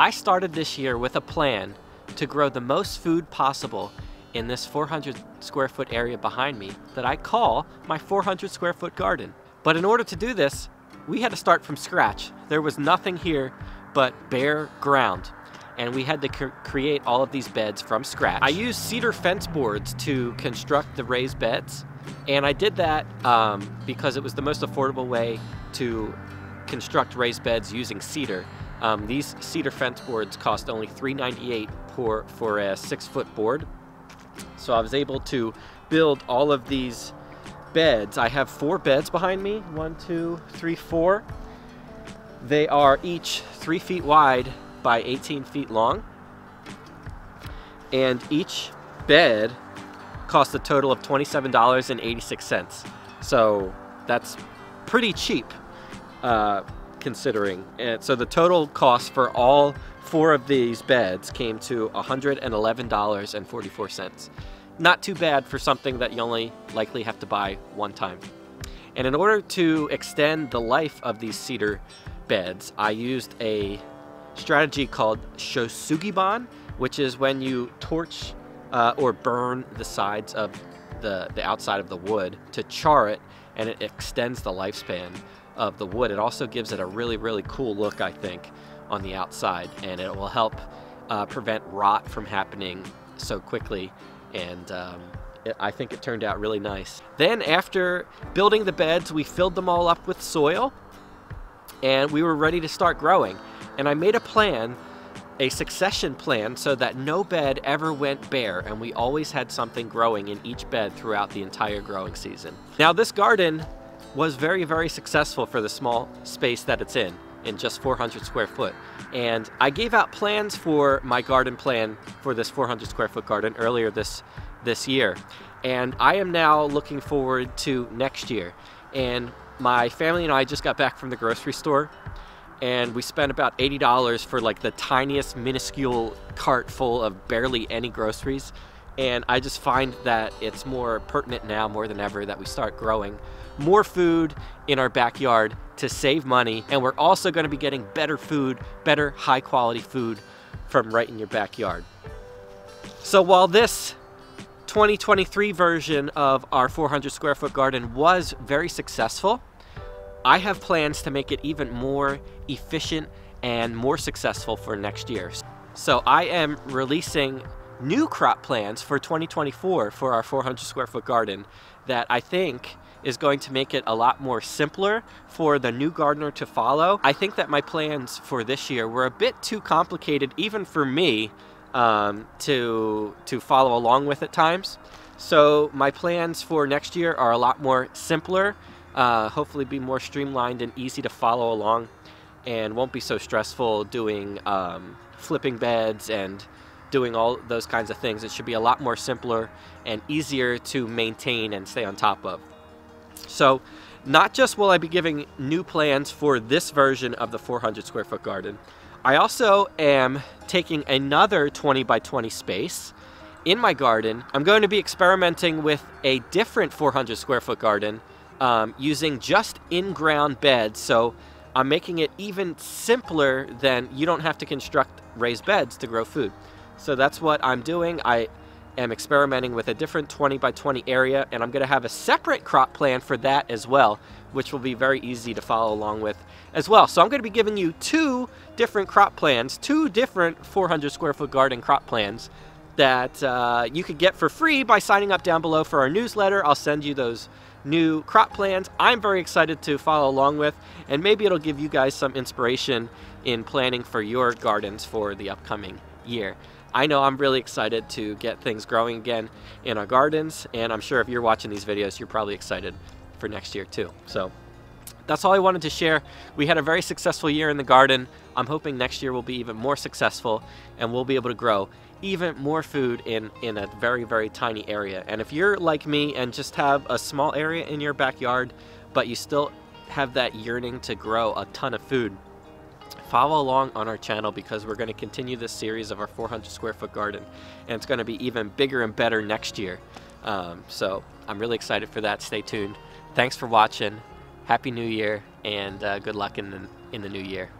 I started this year with a plan to grow the most food possible in this 400 square foot area behind me that I call my 400 square foot garden. But in order to do this, we had to start from scratch. There was nothing here but bare ground and we had to cr create all of these beds from scratch. I used cedar fence boards to construct the raised beds and I did that um, because it was the most affordable way to construct raised beds using cedar. Um, these cedar fence boards cost only $3.98 for, for a six foot board. So I was able to build all of these beds. I have four beds behind me. One, two, three, four. They are each three feet wide by 18 feet long. And each bed cost a total of $27.86. So that's pretty cheap uh, considering. And so the total cost for all four of these beds came to $111.44. Not too bad for something that you only likely have to buy one time. And in order to extend the life of these cedar beds, I used a strategy called shou sugi ban, which is when you torch uh, or burn the sides of the, the outside of the wood to char it and it extends the lifespan of the wood. It also gives it a really, really cool look, I think, on the outside, and it will help uh, prevent rot from happening so quickly. And um, it, I think it turned out really nice. Then, after building the beds, we filled them all up with soil, and we were ready to start growing. And I made a plan a succession plan so that no bed ever went bare and we always had something growing in each bed throughout the entire growing season. Now this garden was very, very successful for the small space that it's in, in just 400 square foot. And I gave out plans for my garden plan for this 400 square foot garden earlier this, this year. And I am now looking forward to next year. And my family and I just got back from the grocery store and we spent about $80 for like the tiniest minuscule cart full of barely any groceries and I just find that it's more pertinent now more than ever that we start growing more food in our backyard to save money. And we're also going to be getting better food, better high quality food from right in your backyard. So while this 2023 version of our 400 square foot garden was very successful, I have plans to make it even more efficient and more successful for next year. So I am releasing new crop plans for 2024 for our 400 square foot garden that I think is going to make it a lot more simpler for the new gardener to follow. I think that my plans for this year were a bit too complicated even for me um, to, to follow along with at times. So my plans for next year are a lot more simpler, uh, hopefully be more streamlined and easy to follow along and won't be so stressful doing um, flipping beds and doing all those kinds of things. It should be a lot more simpler and easier to maintain and stay on top of. So not just will I be giving new plans for this version of the 400 square foot garden, I also am taking another 20 by 20 space in my garden. I'm going to be experimenting with a different 400 square foot garden um, using just in-ground beds. So I'm making it even simpler than you don't have to construct raised beds to grow food. So that's what I'm doing. I am experimenting with a different 20 by 20 area and I'm going to have a separate crop plan for that as well, which will be very easy to follow along with as well. So I'm going to be giving you two different crop plans, two different 400 square foot garden crop plans that uh, you could get for free by signing up down below for our newsletter. I'll send you those new crop plans I'm very excited to follow along with and maybe it'll give you guys some inspiration in planning for your gardens for the upcoming year. I know I'm really excited to get things growing again in our gardens, and I'm sure if you're watching these videos, you're probably excited for next year too. So that's all I wanted to share. We had a very successful year in the garden. I'm hoping next year will be even more successful and we'll be able to grow even more food in, in a very, very tiny area. And if you're like me and just have a small area in your backyard, but you still have that yearning to grow a ton of food, follow along on our channel because we're going to continue this series of our 400 square foot garden and it's going to be even bigger and better next year. Um, so I'm really excited for that. Stay tuned. Thanks for watching. Happy New Year and uh, good luck in the, in the new year.